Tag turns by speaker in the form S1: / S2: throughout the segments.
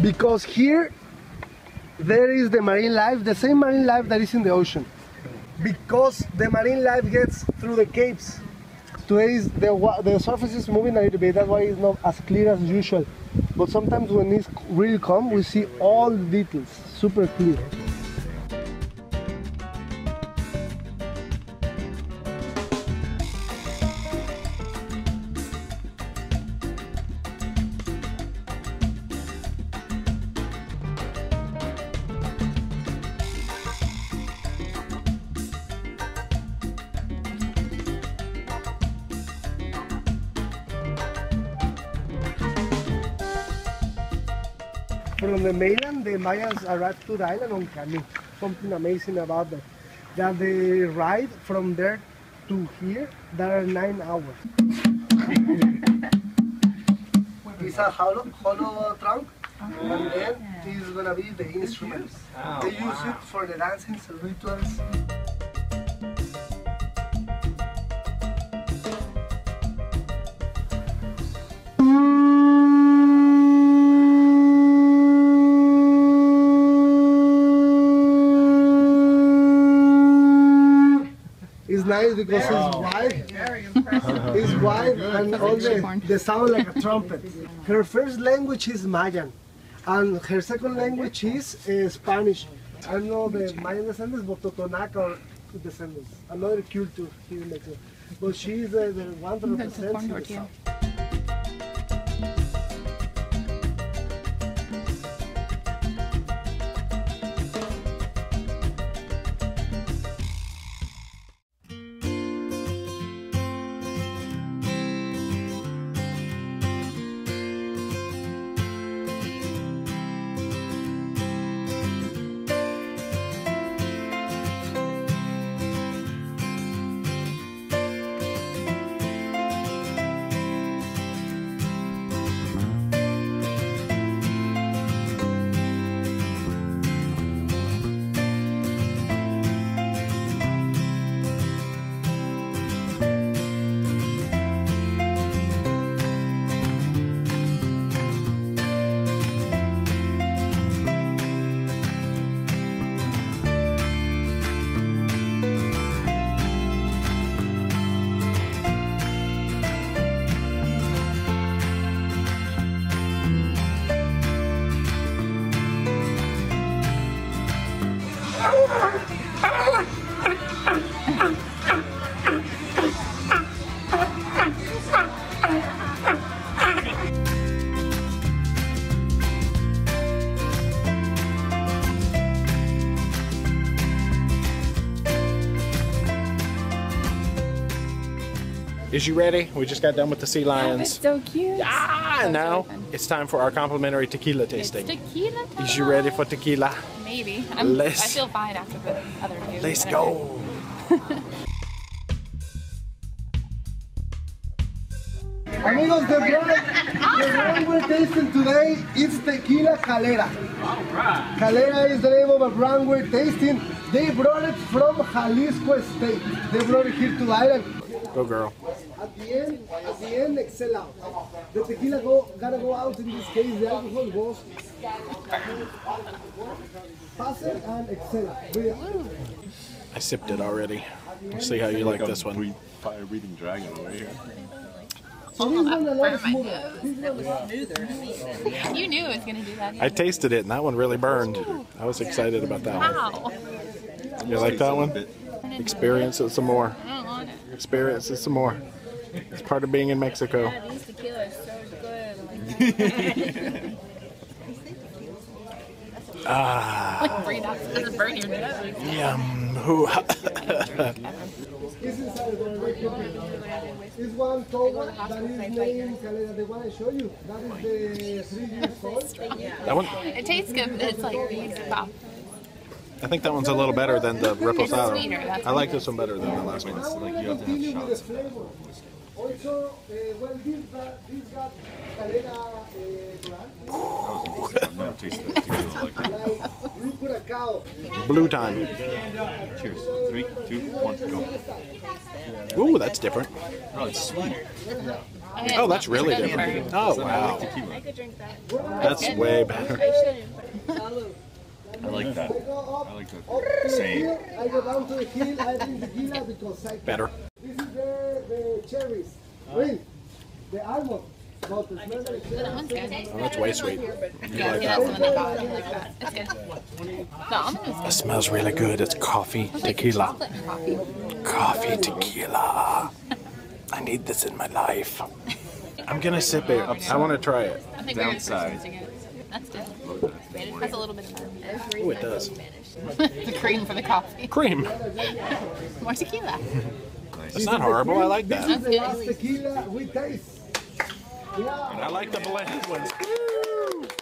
S1: Because here there is the marine life, the same marine life that is in the ocean. Because the marine life gets through the capes. Today is the, the surface is moving a little bit, that's why it's not as clear as usual. But sometimes when it's really calm, we see all the details, super clear. The mainland, the Mayans arrived to the island on canoe. Something amazing about that. That they ride from there to here, there are nine hours. it's a hollow, hollow trunk, and then is gonna be the instruments. Ah, they use it for the dancing rituals. Nice because it's wide. It's wide and all the, the sound like a trumpet. Her first language is Mayan, and her second language is uh, Spanish. I don't know the Mayan descendants, but Totonaca or descendants. Another culture here in Mexico. But she's uh, the one that represents the south. Yeah.
S2: Is you ready? We just got done with the sea
S3: It's
S2: lions.
S3: so cute.
S2: Ah,
S3: So
S2: now
S3: fun.
S2: it's time for our complimentary tequila
S3: It's
S2: tasting.
S3: tequila time.
S2: Is you ready for tequila?
S3: Maybe. I'm,
S2: Let's-
S3: I feel fine after the other two.
S2: Let's
S3: I don't know.
S2: go.
S1: Amigos, the brand, the brand we're tasting today is Tequila Calera. Calera is the name of a brand we're tasting. They brought it from Jalisco State. They brought it here to the island.
S2: Go, girl.
S1: At the end, at the end, excel out. The tequila go, gotta go out in this case. The alcohol goes pass it and excel out.
S2: I sipped it already. We'll see how you like this one.
S4: Breathe, fire breathing dragon over here.
S1: So this one a lot smoother. This one
S3: You knew it was going to do that.
S2: I tasted it and that one really burned. I was excited about that one.
S3: Wow.
S2: You like that one? Experience it some more. Mm.
S3: I don't want it.
S2: Experience it some more. It's part of being in Mexico.
S3: These tequilas so good.
S2: Ah,
S3: Like breathe out. It doesn't burn your nose.
S2: yum. Hoo.
S1: This is how it's gonna make it. This one cover that is named Calera, the one I show you. That is the three years old.
S2: That one,
S3: It tastes good, but it's like these pop.
S2: I think that one's a little better than the reposado.
S3: sweeter, that's
S2: I like this one better than the last one.
S4: Like you have to have shots.
S1: Also, uh, well, this, got- this got Calera brand,
S4: I've never tasted that tequila like that.
S1: like Blue
S2: time.
S4: Cheers. Three, two, one, go.
S2: Ooh, that's different.
S4: Oh, it's sweet.
S2: Oh, that's really different. Oh, wow.
S3: I could drink that.
S2: That's way better.
S3: I
S4: like that. I like that saying.
S1: I go down to the hill, I drink tequila because I
S2: Better.
S1: This is the, the cherries. Wait, the almond. But the smell like
S3: That one's good.
S2: Oh, that's way sweet.
S3: Yeah, yeah, that's the one I got. I like that. It's good. The almond was
S2: It smells really good. It's coffee tequila.
S3: coffee.
S2: Coffee tequila. I need this in my life. I'm gonna sip it. I want to try it.
S3: I think we're the
S4: Downside.
S3: to get it. That's good. That's a little bit of
S2: Oh, it does.
S3: the cream for the coffee.
S2: Cream.
S3: More tequila.
S2: That's not horrible. I like
S3: That's
S2: that.
S3: good.
S1: Last tequila we taste. Yeah.
S2: I like the blended ones.
S3: That was good.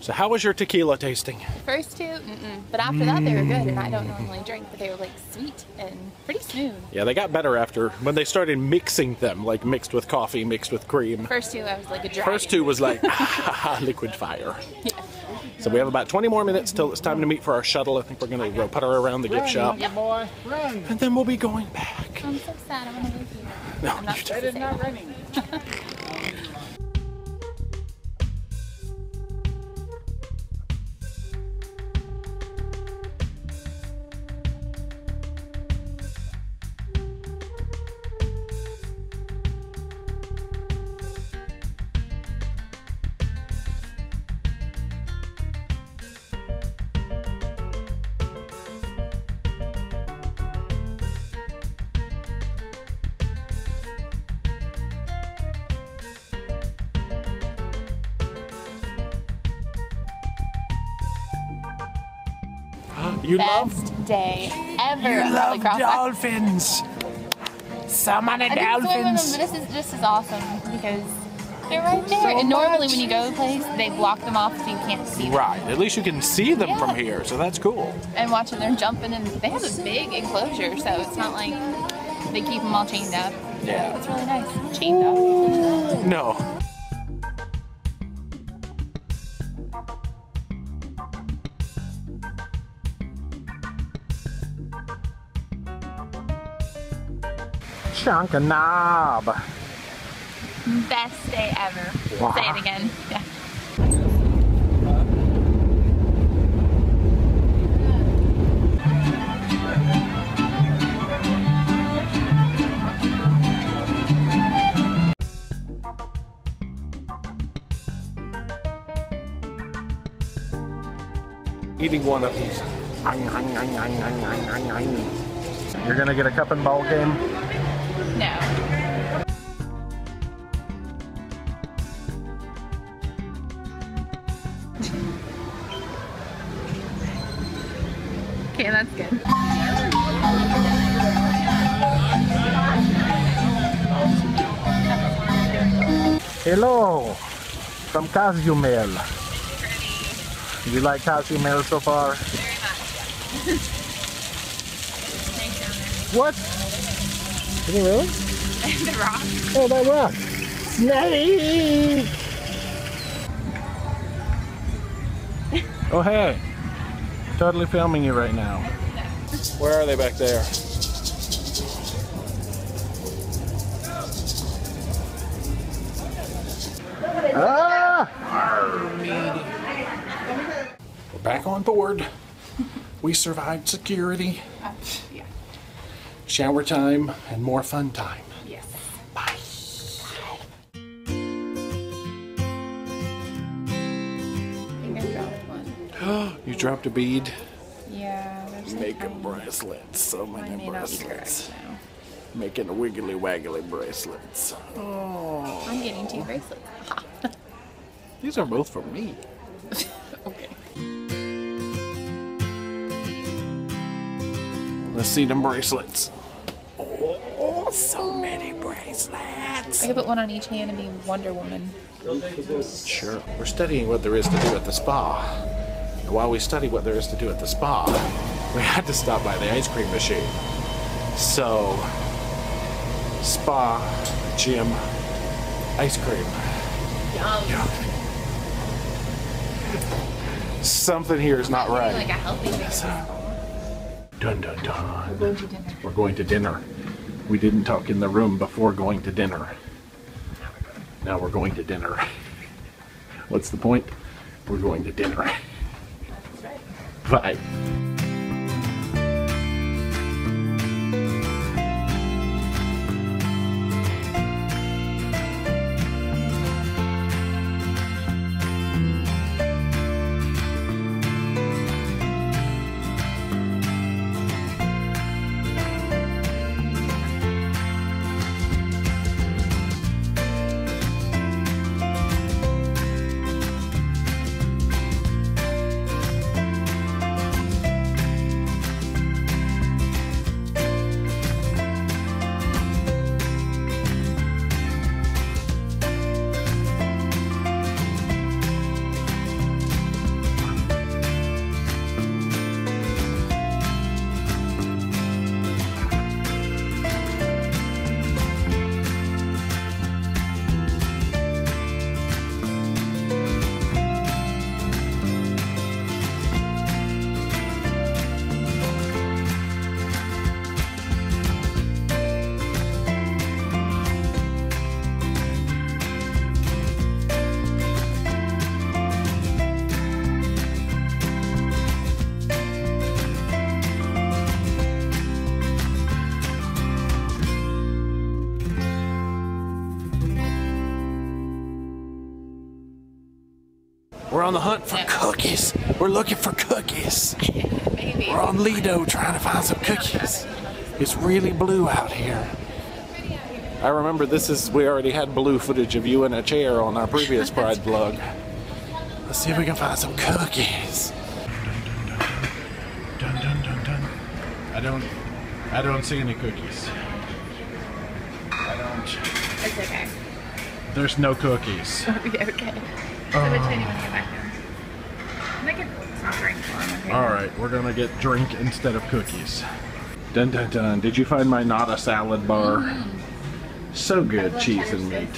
S2: So, how was your tequila tasting?
S3: The first two, mm-mm. but after that they were good, and I don't normally drink, but they were like sweet and pretty smooth.
S2: Yeah, they got better after when they started mixing them, like mixed with coffee, mixed with cream.
S3: First two, I was like a dragon.
S2: First two was like liquid fire. Yeah. So we have about 20 more minutes till it's time to meet for our shuttle. I think we're gonna go put her around the gift shop,
S5: boy, run.
S2: and then we'll be going back.
S3: I'm so sad. I want to leave you.
S2: No,
S3: I'm not
S2: you
S3: supposed
S5: That
S3: to
S5: is
S3: say
S5: not running.
S2: You love
S3: Best day ever. Holy Cross.
S2: dolphins. So many
S3: I swim them, but this is just as awesome because they're right there. and normally when you go to a place, they block them off so you can't see them.
S2: Right. At least you can see them from here, so that's cool.
S3: And watching them jumping, and they have a big enclosure, so it's not like they keep them all chained up.
S2: Yeah.
S3: It's really nice. Chained up.
S2: No. Chankanaab.
S3: Best day ever.
S2: Wow.
S3: Say it again. Yeah.
S2: Eating one of these. You're gonna get a cup and ball game. Hello, from Cozumel. You like Cozumel so far? Very What? Is it really?
S3: the rock.
S2: Oh, that rock. Snake! oh, hey. Totally filming you right now. Where are they back there? Back on board. We survived security,
S3: Uh, yeah.
S2: shower time, and more fun time.
S3: Yes.
S2: Bye.
S3: Dropped.
S2: You dropped a bead.
S3: Yeah,
S2: Making bracelets. So many bracelets. Making wiggly waggly bracelets. Oh.
S3: I'm getting two bracelets.
S2: These are both for me.
S3: okay.
S2: Let's see them bracelets. Oh, so many bracelets.
S3: I could put one on each hand and be Wonder Woman.
S2: Sure. We're studying what there is to do at the spa. And while we study what there is to do at the spa, we had to stop by the ice cream machine. So, spa, gym, ice cream.
S3: Yum.
S2: Something here is not right.
S3: Like a healthy mix.
S2: Dun dun dun.
S3: Going to dinner.
S2: We're going to dinner. We didn't talk in the room before going to dinner. Now we're going to dinner. What's the point? We're going to dinner. Bye. On the hunt for cookies. We're looking for cookies.
S3: Maybe.
S2: We're on Lido trying to find some cookies. It's really blue out here. I remember this is, we already had blue footage of you in a chair on our previous Pride vlog. Let's see if we can find some cookies. Dun, dun, dun, dun. I don't, I don't see any cookies. I don't,
S3: It's okay.
S2: there's no cookies.
S3: It'll okay. So which one do you want to get back there? Make it some drink for him. okay?
S2: All right, we're gonna get drink instead of cookies. Dun dun dun. Did you find my not a salad bar? So good, cheese and meat.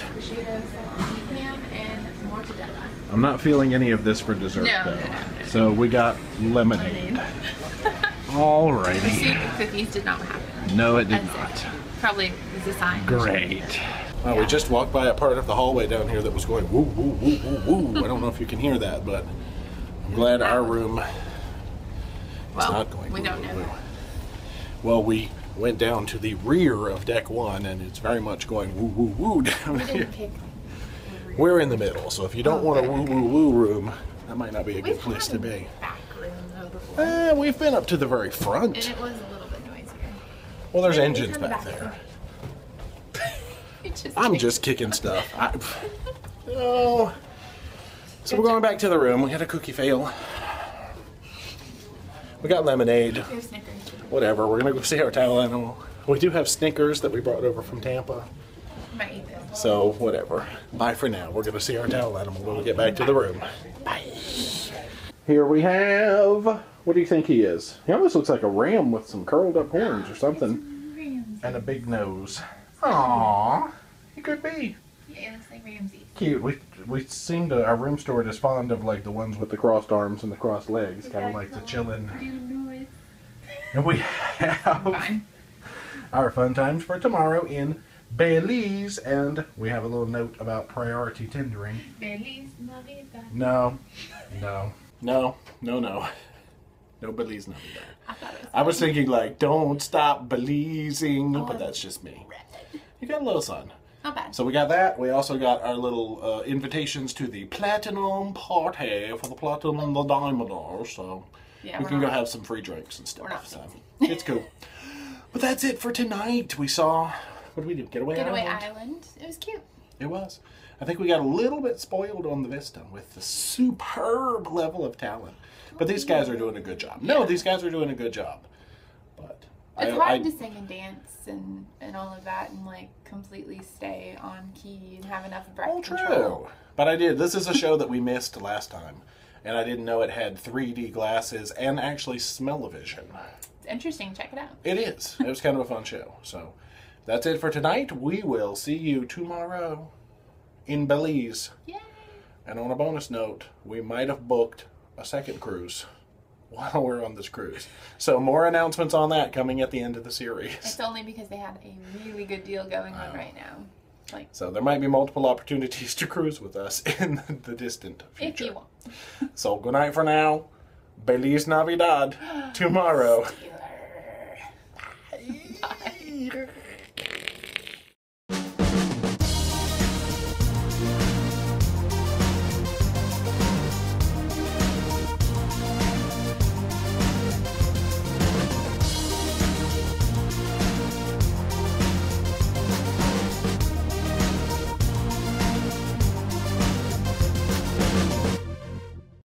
S2: I'm not feeling any of this for dessert
S3: No,
S2: though.
S3: no, no, no.
S2: So we got lemonade. Alrighty.
S3: Soup cookies did not happen.
S2: No, it did
S3: That's
S2: not.
S3: it. Probably is a sign.
S2: Great. Well, we just walked by a part of the hallway down here that was going woo woo woo woo woo. I don't know if you can hear that, but I'm glad our room is
S3: Well,
S2: not going.
S3: we don't know
S2: woo.
S3: that.
S2: Well, we went down to the rear of deck one, and it's very much going woo woo woo down
S3: We
S2: here. We're in the middle, so if you don't
S3: Oh,
S2: want a woo woo woo room, that might not be a good
S3: We've
S2: place to
S3: had a
S2: be.
S3: Back room though before.
S2: Uh, we've been up to the very front.
S3: And it was a little bit noisier.
S2: Well, there's
S3: Maybe
S2: engines back
S3: back
S2: there.
S3: Just
S2: I'm just kicking stuff. I, oh. So we're going back to the room. We had a cookie fail. We got lemonade. Whatever. We're gonna go see our towel animal. We do have Snickers that we brought over from Tampa.
S3: Might.
S2: So whatever. Bye for now. We're gonna see our towel animal when we get back to the room. Bye. Here we have. What do you think he is? He almost looks like a ram with some curled up horns or something, and a big nose. Aww. He could be.
S3: Yeah, it looks like Ramsey.
S2: Cute. We we seem to our room steward is fond of like the ones with the crossed arms and the crossed legs, kind of like the chilling. And we have
S3: Fine.
S2: our fun times for tomorrow in Belize, and we have a little note about priority tendering.
S3: Feliz Navidad.
S2: No, no, no, no, no, no Belize no.
S3: I thought it was.
S2: I was thinking like, don't stop Belizing,
S3: Oh,
S2: but that's just me. You got a little sun.
S3: Not bad.
S2: So we got that. We also got our little uh, invitations to the platinum party for the platinum and the diamond. So
S3: Yeah,
S2: we can go have some free drinks and stuff.
S3: We're not
S2: so it's cool. but that's it for tonight. We saw. What did we do? Getaway,
S3: Getaway
S2: Island.
S3: Island. It was cute.
S2: It was. I think we got a little bit spoiled on the Vista with the superb level of talent. But these guys are doing a good job. No, these guys are doing a good job. But
S3: It's
S2: I,
S3: hard
S2: I,
S3: to sing and dance and, and all of that and like completely stay on key and have enough breath
S2: Oh,
S3: control.
S2: true. But I did. This is a show that we missed last time. And I didn't know it had 3D glasses and actually smell-o-vision.
S3: It's interesting. Check it out.
S2: It is. It was kind of a fun show. So that's it for tonight. We will see you tomorrow in Belize.
S3: Yay!
S2: And on a bonus note, we might have booked a second cruise while we're on this cruise. So more announcements on that coming at the end of the series.
S3: It's only because they have a really good deal going on right now. Like,
S2: so there might be multiple opportunities to cruise with us in the distant future.
S3: If you want.
S2: so good night for now. Feliz Navidad tomorrow.
S3: Bye. Bye.